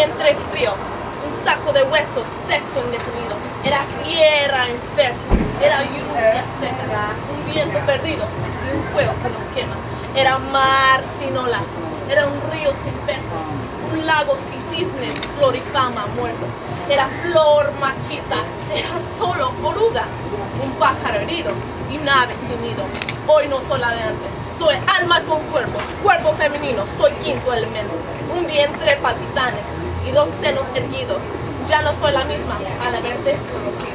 vientre frío, un saco de huesos, sexo indefinido. Era tierra enferma, era lluvia seca, un viento perdido y un fuego que nos quema. Era mar sin olas, era un río sin peces, un lago sin cisnes, flor y fama muerto. Era flor machita, era solo oruga, un pájaro herido y un ave sin nido. Hoy no soy la de antes, soy alma con cuerpo, femenino, soy quinto elemento, un vientre palpitanes y dos senos erguidos. Ya no soy la misma al haberte conocido.